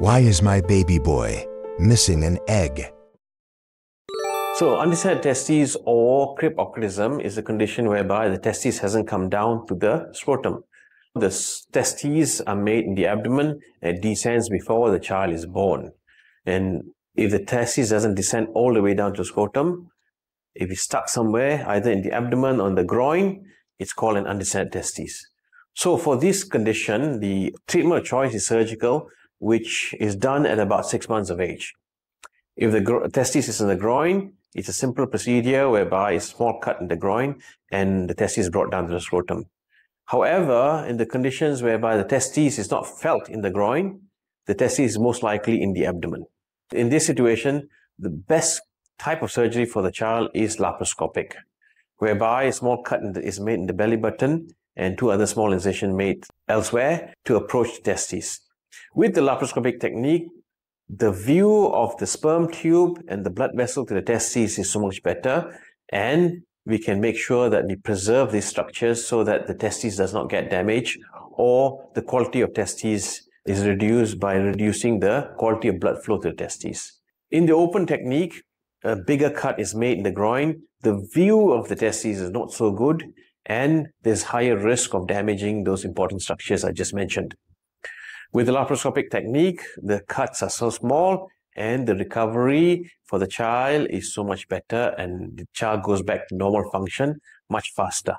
Why is my baby boy missing an egg? So, undescended testes or cryptorchidism is a condition whereby the testes hasn't come down to the scrotum. The testes are made in the abdomen and descends before the child is born. And if the testes doesn't descend all the way down to scrotum, if it's stuck somewhere, either in the abdomen or the groin, it's called an undescended testes. So for this condition, the treatment of choice is surgical, which is done at about six months of age. If the testis is in the groin, it's a simple procedure whereby a small cut in the groin and the testis is brought down to the scrotum. However, in the conditions whereby the testis is not felt in the groin, the testis is most likely in the abdomen. In this situation, the best type of surgery for the child is laparoscopic, whereby a small cut is made in the belly button and two other small incisions made elsewhere to approach the testes. With the laparoscopic technique, the view of the sperm tube and the blood vessel to the testes is so much better and we can make sure that we preserve these structures so that the testes does not get damaged or the quality of testes is reduced by reducing the quality of blood flow to the testes. In the open technique, a bigger cut is made in the groin. The view of the testes is not so good and there's higher risk of damaging those important structures I just mentioned. With the laparoscopic technique, the cuts are so small and the recovery for the child is so much better and the child goes back to normal function much faster.